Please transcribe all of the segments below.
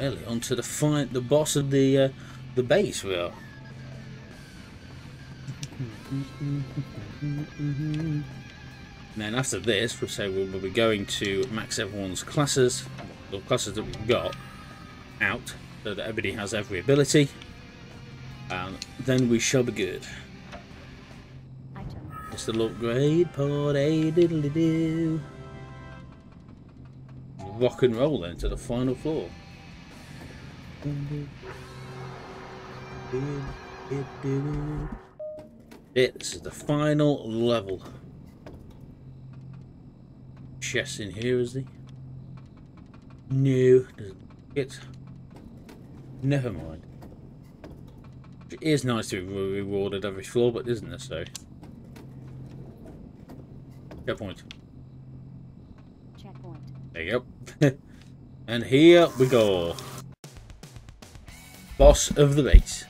Really, onto the fight, the boss of the uh, the base. We are. And then after this, we'll say we'll be going to max everyone's classes, the classes that we've got, out, so that everybody has every ability. And then we shall be good. It's the upgrade party, diddly do. Rock and roll then to the final floor. It, this is the final level. Chest in here, is he? No, doesn't it? Never mind. It is nice to be rewarded every floor, but isn't necessary. Checkpoint. Checkpoint. There you go. and here we go. Boss of the base.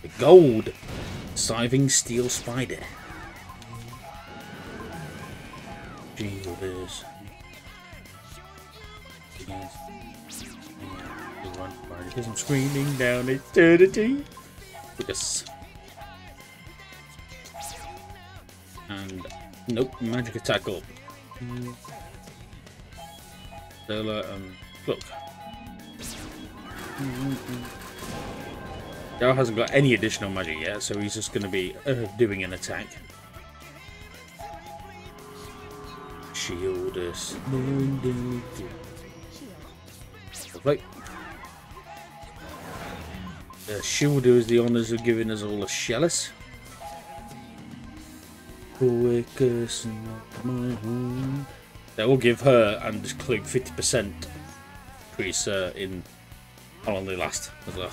The gold. Siving Steel Spider. Jesus. Because I'm screaming down eternity. Yes. And nope, magic attack up. They'll uh, um look. Daryl hasn't got any additional magic yet, so he's just going to be uh, doing an attack. Shield us. The shield does the honours of giving us all a shellis. That will give her and Kluke 50% increase uh, in how long they last as well.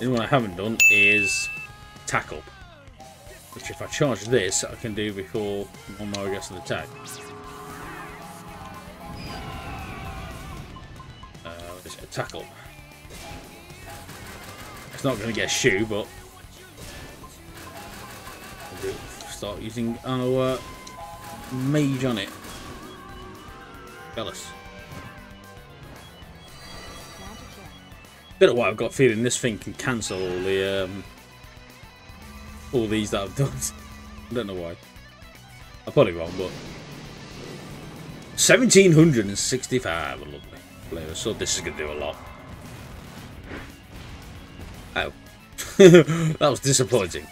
The only one I haven't done is tackle. Which if I charge this, I can do before one more gets an attack. Uh, let's get tackle. It's not going to get a shoe, but we'll start using our mage on it. Jealous. Don't know why I've got a feeling this thing can cancel all the um, all these that I've done. I don't know why. I'm probably wrong, but 1765. Lovely. Flavor. So this is gonna do a lot. Oh, that was disappointing. To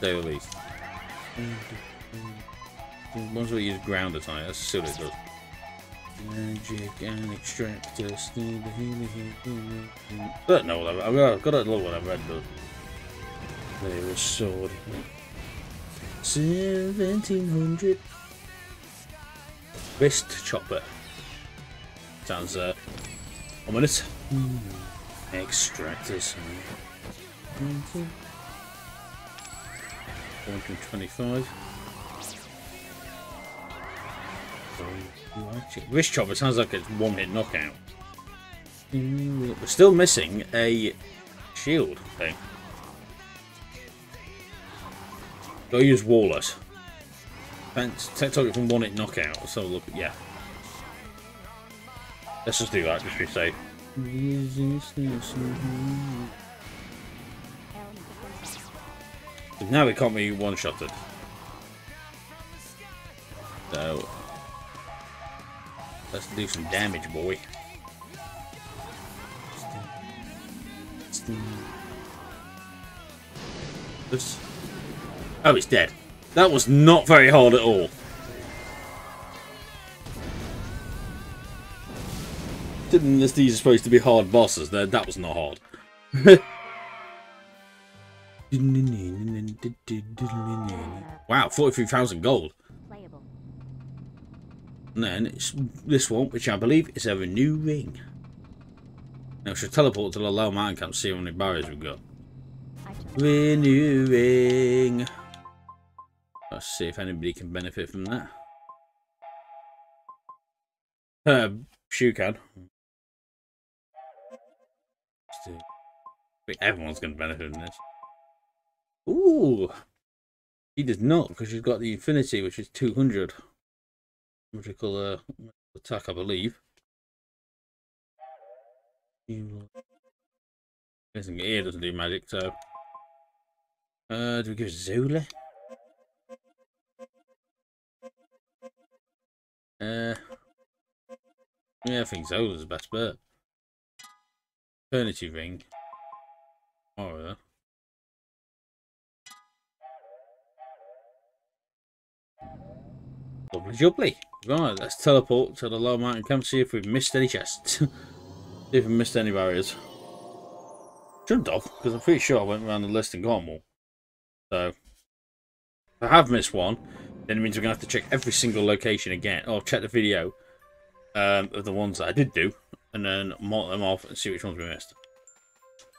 say the least. Once we use ground attack, see what it. Magic and extractor. I don't know what I've, got a little one I've read, but there was sword. 1700. Wrist chopper. Sounds uh, ominous. Mm. Extractors. 125. Wrist chopper sounds like it's one hit knockout. We're still missing a shield thing. Gotta use Wallet. Take target from one hit knockout. So look, yeah. Let's just do that, just be safe. Now it can't be one-shotted. So, let's do some damage, boy. Oh, it's dead. That was not very hard at all. Didn't this these are supposed to be hard bosses? That that was not hard. wow, 43,000 gold. And then it's this one, which I believe is a new ring. Now, should teleport to the low mountain camp see how many barriers we've got. Renewing. Let's see if anybody can benefit from that. Uh, Shu can. Everyone's going to benefit from this. Ooh! She does not, because she's got the Infinity, which is 200. Magical uh, attack, I believe. Listen, ear doesn't do magic, so. Uh, do we give Zola? Uh, yeah, I think Zola's the best bet. Eternity ring. Oh, Lovely jubbly. Right, let's teleport to the low mountain camp, see if we've missed any chests. see if we've missed any barriers. Shouldn't have, because I'm pretty sure I went around the list and got them all. So, if I have missed one, then it means we're going to have to check every single location again, or check the video um, of the ones that I did do, and then mark them off and see which ones we missed.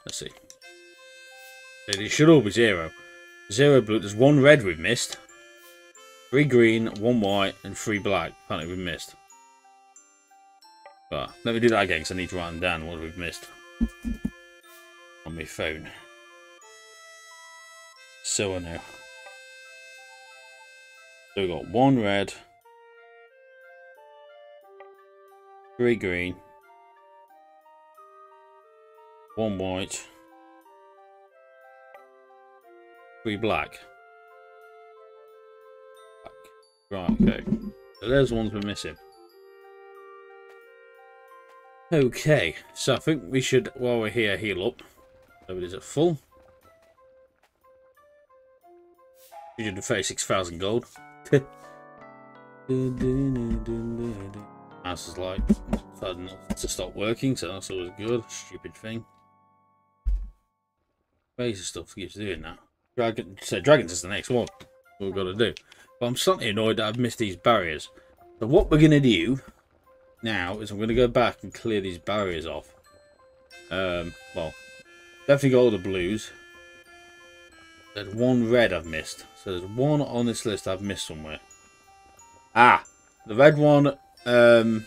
Let's see. It should all be zero. Zero blue. There's one red we've missed. Three green, one white, and three black. Apparently we've missed. But let me do that again because I need to write them down what we've missed. On my phone. So I know. So we've got one red. Three green. One white. Three black. Right, okay. So there's the ones we're missing. Okay, so I think we should, while we're here, heal up. So it is at full. Should do 36,000 gold. Mouse is like, decided not to stop working, so that's always good. Stupid thing. Basic stuff keeps doing that. Dragon, so Dragons is the next one. We've got to do. But I'm slightly annoyed that I've missed these barriers. So what we're going to do now is I'm going to go back and clear these barriers off. Um, well, definitely got all the blues. There's one red I've missed. So there's one on this list I've missed somewhere. Ah, the red one um,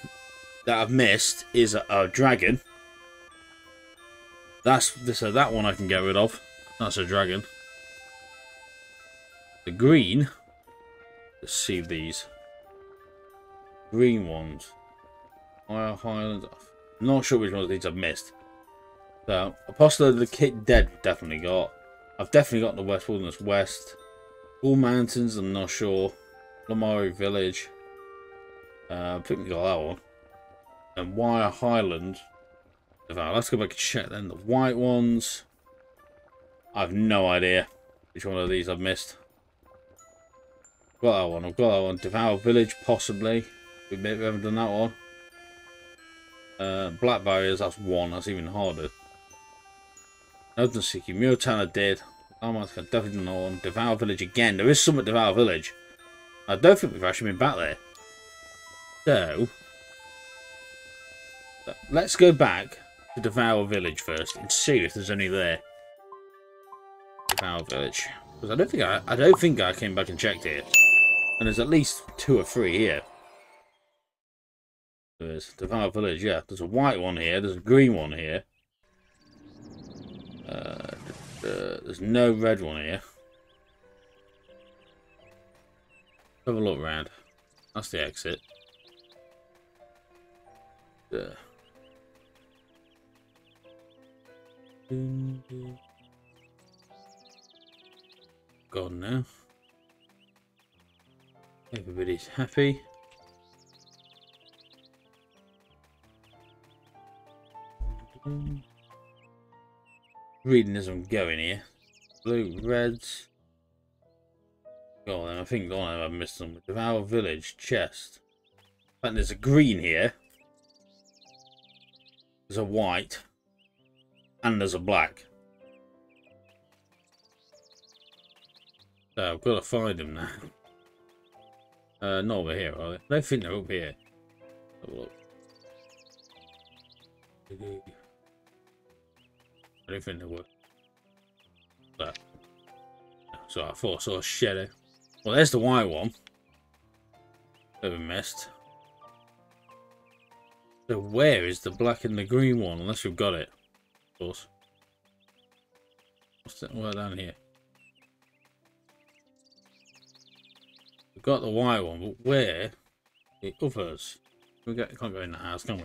that I've missed is a, a dragon. That's so that one I can get rid of. That's a dragon. The green See these. Green ones. Fire Highlands. I'm not sure which ones these I've missed. So, Apostle of the Kit Dead definitely got. I've definitely got the West Wilderness West. All Mountains, I'm not sure. Lamari Village. Uh, I think we got that one. And Wire Highland. Let's go back and check then. The white ones. I have no idea which one of these I've missed got that one. I've got that one. Devour Village, possibly. We, haven't done that one. Uh, Black Barriers, that's one. That's even harder. Northern City, Murtana did. Almask, I've definitely done that one. Devour Village again. There is some at Devour Village. I don't think we've actually been back there. So, let's go back to Devour Village first and see if there's any there. Devour Village. Because I don't think I, I don't think I came back and checked it. And there's at least two or three here. There's Devour Village, yeah. There's a white one here. There's a green one here. Uh, there's no red one here. Have a look around. That's the exit. Gone now. Everybody's happy. Reading as I'm going here. Blue, reds. Go on, I think on, I've missed some. Devour Village, chest. And there's a green here. There's a white. And there's a black. So I've got to find them now. Uh, not over here, are they? I don't think they're over here. Have a look. I don't think they were. But, so I thought I saw a shadow. Well, there's the white one. Bit of missed. So where is the black and the green one? Unless you've got it. Of course. What's that? Well, down here. Got the white one, but where the others? We get, can't go in the house, can we?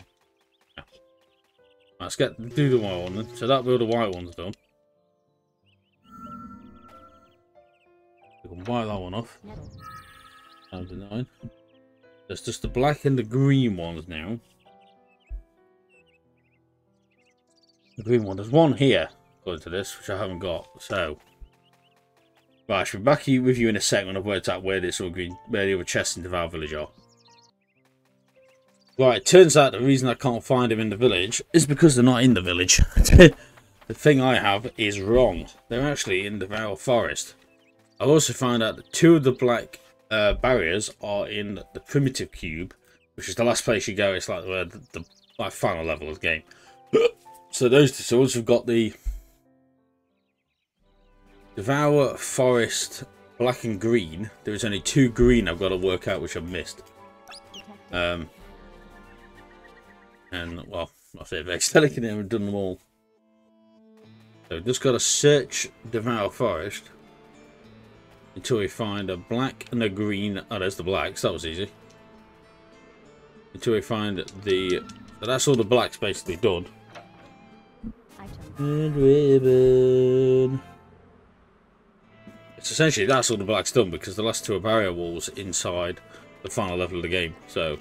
Let's get do the white one then. So that build the white one's done. We can wipe that one off. Nine. There's just the black and the green ones now. The green one. There's one here, according to this, which I haven't got. So, right, I should be back with you in a second when I've worked out where this all green, where the other chests in Devour Village are. Right, it turns out the reason I can't find them in the village is because they're not in the village. the thing I have is wrong. They're actually in the Devour Forest. I've also found out that two of the black uh, barriers are in the primitive cube, which is the last place you go. It's like the, the, the final level of the game. So those two. Once we've got the Devour Forest Black and Green, there is only two green I've got to work out, which I've missed. Um, and, well, I say there and done them all. So just got to search Devour Forest until we find a black and a green. Oh, there's the blacks. That was easy. Until we find the... So that's all the blacks basically done. Red ribbon. It's essentially that's all the black's done because the last two are barrier walls inside the final level of the game. So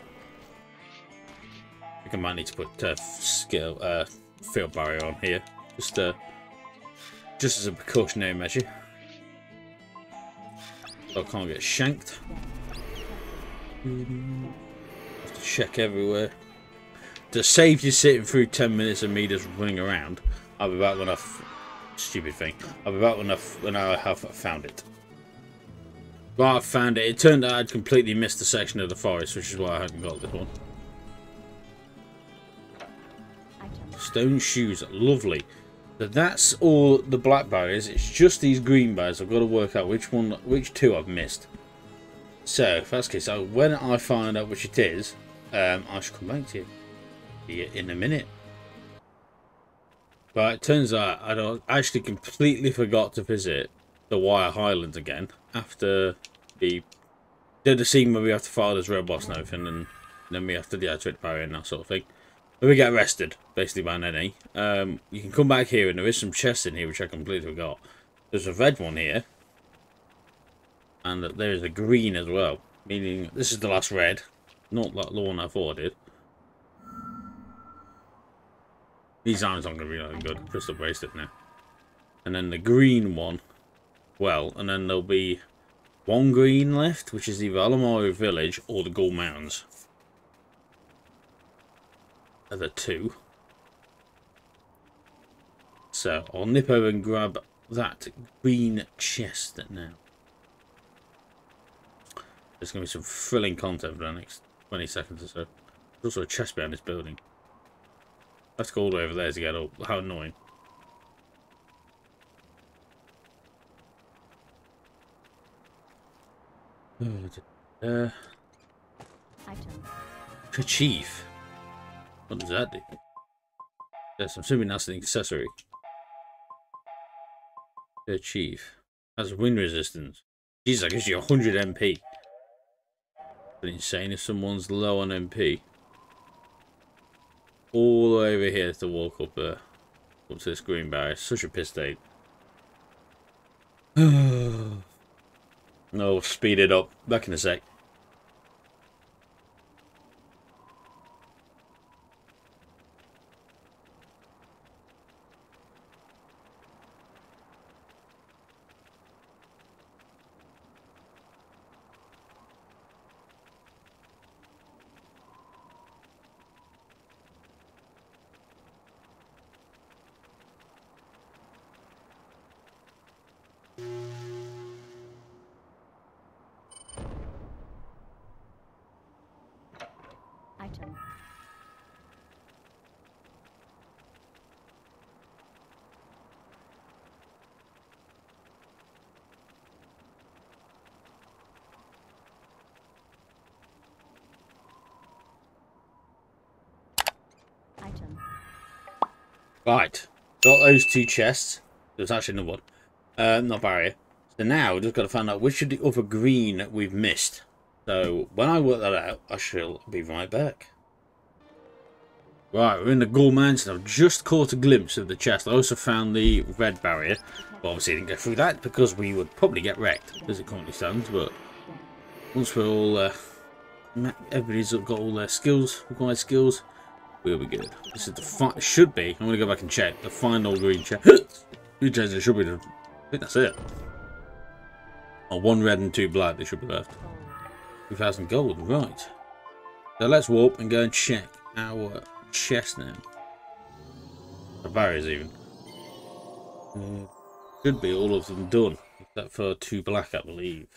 I I might need to put uh, skill uh, field barrier on here, just uh, just as a precautionary measure. So I can't get shanked. Have to check everywhere. To save you sitting through 10 minutes of me just running around, I'll be back when I've... Stupid thing. I'll about back when, I've, I have found it. Right, I found it. It turned out I'd completely missed the section of the forest, which is why I hadn't got this one. Stone shoes. Lovely. So that's all the black barriers. It's just these green barriers. I've got to work out which one, which two I've missed. So, if that's so when I find out which it is, um, I shall come back to you in a minute. But it turns out I don't actually completely forgot to visit the Wire Highlands again after the did the scene where we have to fight as robots and everything, and then we have to deactivate barrier and that sort of thing. But we get arrested basically by Nene. Um, you can come back here and there is some chests in here which I completely forgot. There's a red one here, and there is a green as well, meaning this is the last red, not like the one I thought I did. These arms aren't going to be nothing good. Crystal bracelet now. And then the green one. Well, and then there'll be one green left, which is either Alamoru Village or the Gold Mounds. Are the two. So I'll nip over and grab that green chest now. There's going to be some thrilling content for the next 20 seconds or so. There's also a chest behind this building. Let's go all the way over there to get up. How annoying. Uh, Item. Kerchief. What does that do? Yes, I'm assuming that's an accessory. Kerchief. Has wind resistance. Jesus, that gives you 100 MP. But insane if someone's low on MP all the way over here to walk up, uh, up to this green barrier. Such a piss state. no, speed it up. Back in a sec. Right. Got those two chests. There's actually another one. Uh, not barrier. So now we've just got to find out which of the other green we've missed. So when I work that out, I shall be right back. Right, we're in the Ghoul Mansion. I've just caught a glimpse of the chest. I also found the red barrier. But obviously didn't go through that because we would probably get wrecked as it currently stands. But once we're all... Uh, everybody's got all their skills, required skills, we'll be good. This is the should be, I'm to go back and check, the final green chest. Green chest, it should be. I think that's it. Oh, one red and two black, they should be left. 2,000 gold, right. So let's warp and go and check our chest now. The barriers even. Uh, should be all of them done, except for two black, I believe.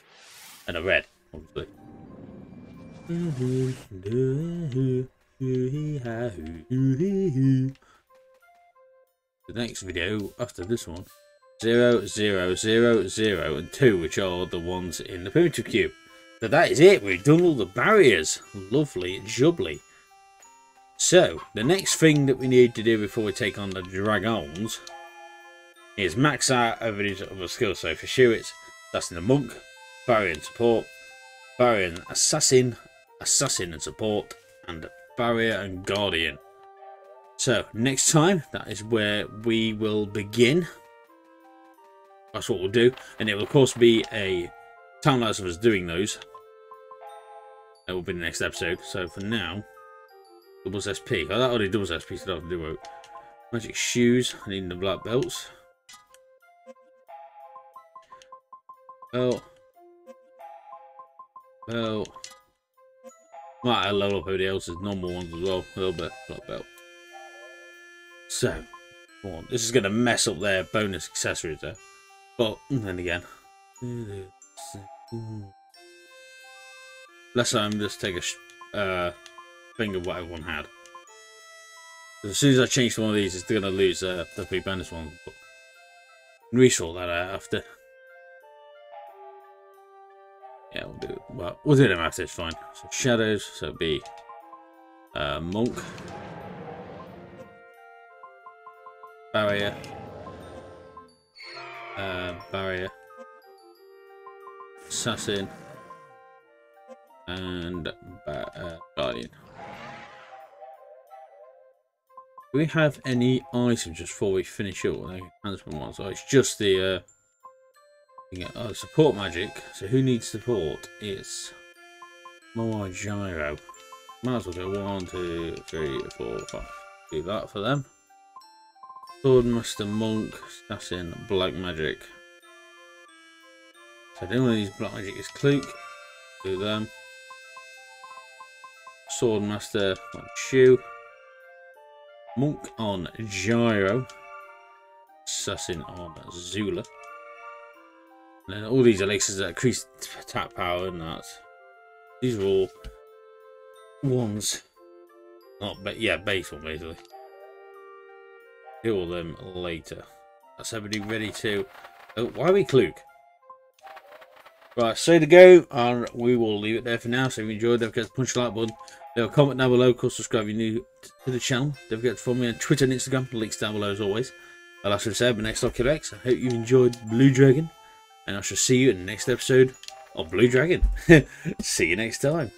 And a red, obviously. The next video after this one 0, 0, 0, 0 and 2 which are the ones in the primitive cube. So that is it, we've done all the barriers. Lovely, jubbly. So, the next thing that we need to do before we take on the dragons is max out everybody's other skills. So for Shu it's Assassin the Monk, Barrier and Support, Barrier and Assassin, Assassin and Support, and Barrier and Guardian. So, next time, that is where we will begin that's what we'll do. And it will, of course, be a time lapse of us doing those. That will be the next episode. So for now, doubles SP. Oh, that already doubles SP, so I don't have to do it. Magic shoes. I need the black belts. Belt. Belt. Might level up everybody else's normal ones as well. A little bit. Black belt. So, on. This is going to mess up their bonus accessories there. But then again, let's um, just take a uh, thing of what everyone had. As soon as I change one of these, it's going to lose uh, the three bonus ones. But resort that out after. Yeah, we'll do. it. Well, we'll do the after. It's fine. So shadows. So be uh, monk, barrier uh, barrier, assassin, and uh, guardian. Do we have any items just before we finish up? Like one, so it's just the uh, oh, support magic. So who needs support? It's more Jiro. Might as well do one, two, three, four, five. Do that for them. Swordmaster Monk, Assassin, Black Magic. So the only these Black Magic is Kluke. Do them. Swordmaster on Shu. Monk on Jiro. Assassin on Zola. And then all these elixirs that increase tap power and that. These are all ones. Not, but yeah, base one basically kill them later. That's everybody ready to... Oh, why are we Kluke? Right, so to go, and we will leave it there for now. So if you enjoyed, don't forget to punch the like button. A comment down below, of course, subscribe if you're new to the channel. Don't forget to follow me on Twitter and Instagram, links down below as always. Well, that's what I said, but next Ocular I hope you enjoyed Blue Dragon, and I shall see you in the next episode of Blue Dragon. see you next time.